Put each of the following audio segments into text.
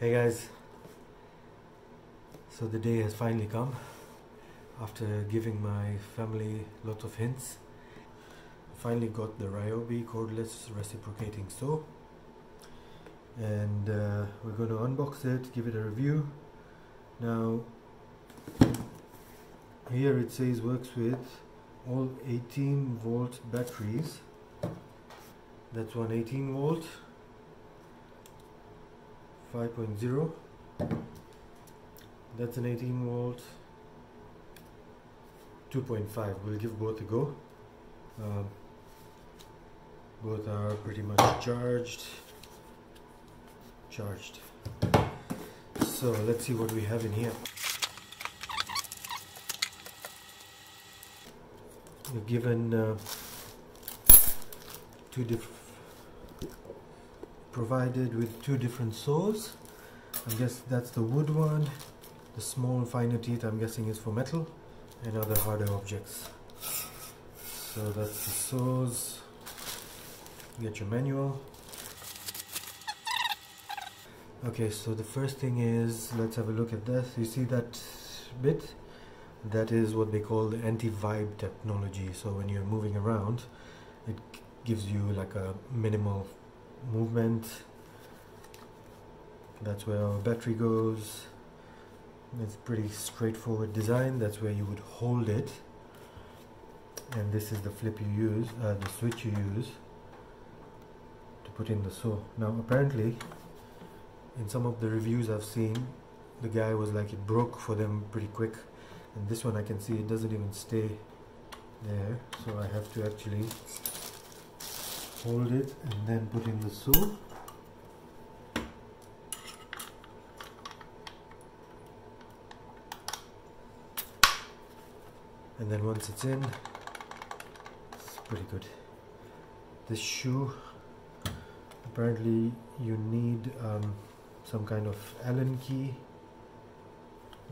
Hey guys, so the day has finally come after giving my family lots of hints. Finally got the Ryobi cordless reciprocating saw and uh, we're going to unbox it, give it a review. Now here it says works with all 18 volt batteries. That's one 18 volt 5.0 that's an 18 volt. 2.5 we'll give both a go. Um, both are pretty much charged. Charged. So let's see what we have in here. We're given uh, two different provided with two different saws. I guess that's the wood one the small finer teeth I'm guessing is for metal and other harder objects. So that's the saws. Get your manual. Okay so the first thing is let's have a look at this. You see that bit? That is what they call the anti-vibe technology. So when you're moving around it gives you like a minimal movement. That's where our battery goes. It's pretty straightforward design. That's where you would hold it. And this is the flip you use uh, the switch you use to put in the saw. Now apparently in some of the reviews I've seen the guy was like it broke for them pretty quick. And this one I can see it doesn't even stay there. So I have to actually hold it and then put in the saw and then once it's in it's pretty good. This shoe apparently you need um, some kind of allen key.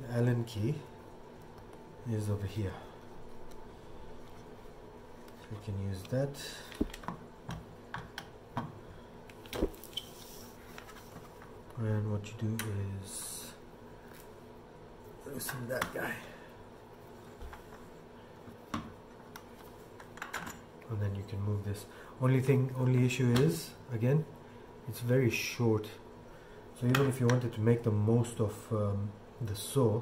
The allen key is over here. You can use that and what you do is loosen that guy. And then you can move this. Only thing only issue is again it's very short. So even if you wanted to make the most of um, the saw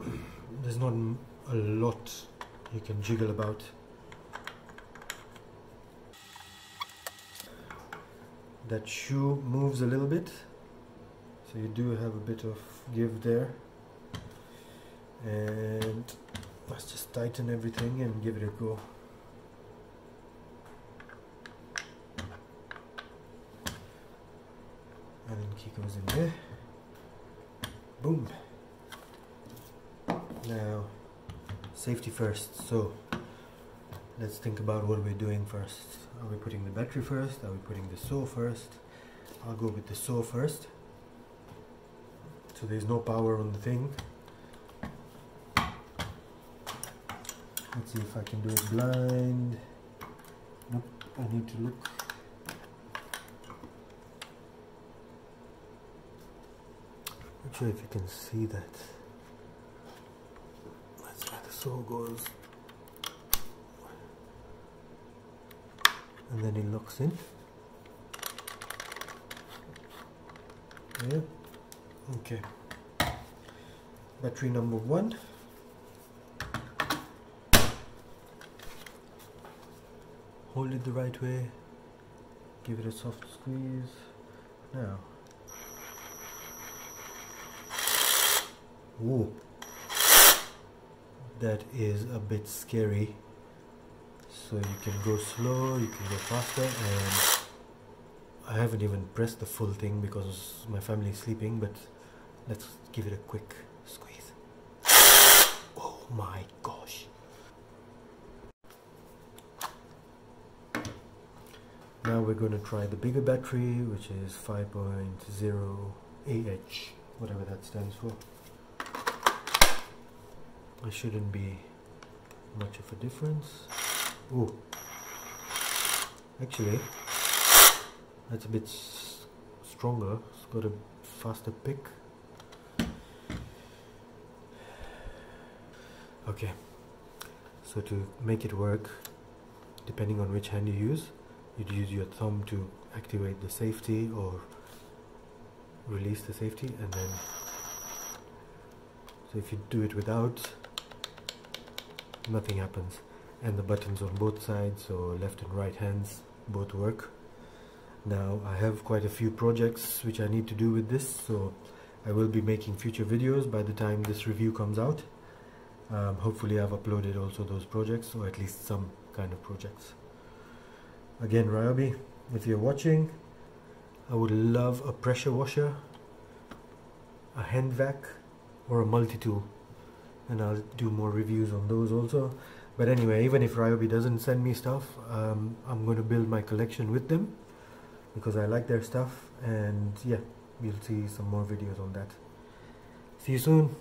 there's not a lot you can jiggle about that shoe moves a little bit. So you do have a bit of give there. And let's just tighten everything and give it a go. And then key goes in there. Boom. Now safety first. So let's think about what we're doing first. Are we putting the battery first? Are we putting the saw first? I'll go with the saw first. So there's no power on the thing. Let's see if I can do it blind. Nope I need to look. Not sure if you can see that. That's where the saw goes and then it locks in. Yeah. Okay. Battery number one. Hold it the right way. Give it a soft squeeze. Now. Ooh. that is a bit scary so you can go slow you can go faster and I haven't even pressed the full thing because my family is sleeping but let's give it a quick squeeze. Oh my gosh. Now we're going to try the bigger battery which is 5.0 AH whatever that stands for. There shouldn't be much of a difference oh actually that's a bit stronger. It's got a faster pick. Okay. So to make it work depending on which hand you use you'd use your thumb to activate the safety or release the safety and then so if you do it without nothing happens and the buttons on both sides so left and right hands both work. Now I have quite a few projects which I need to do with this so I will be making future videos by the time this review comes out. Um, hopefully I've uploaded also those projects or at least some kind of projects. Again Ryobi if you're watching I would love a pressure washer a hand vac or a multi-tool and I'll do more reviews on those also but anyway even if Ryobi doesn't send me stuff um, I'm going to build my collection with them because I like their stuff. And yeah you'll see some more videos on that. See you soon